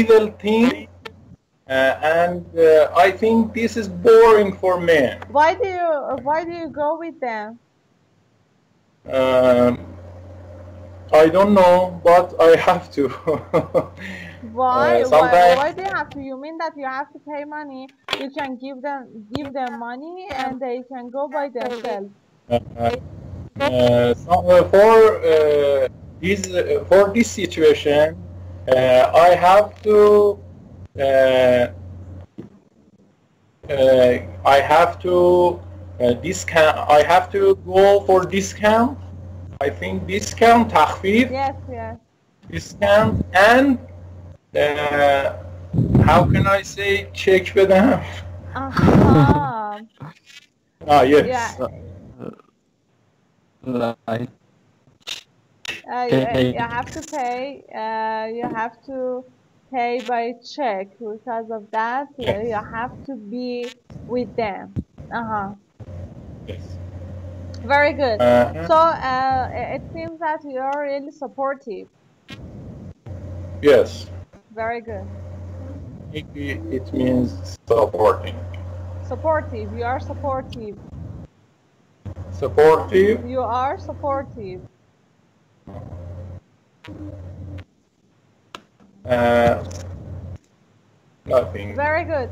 evil thing, uh, and uh, I think this is boring for men. Why do you Why do you go with them? Um, I don't know, but I have to. Why? Uh, why? Why do you have to? You mean that you have to pay money? You can give them give them money, and they can go by themselves. Uh, uh, so, for this for this situation, I have to uh, uh, I have to uh, discount. I have to go for discount. I think discount تخفیف Yes, yes. discount and uh, how can I say check بدم? Uh-huh. Ah yes. yeah. Like, Uh, you, you have to pay. Uh, you have to pay by check. Because of that, Yes. you have to be with them. Uh huh. yes. Very good. Uh, So uh, it it seems that you are really supportive. yes. Very good. It, it means supporting. Supportive. You are supportive. Supportive. You are supportive. Uh, nothing. Very good.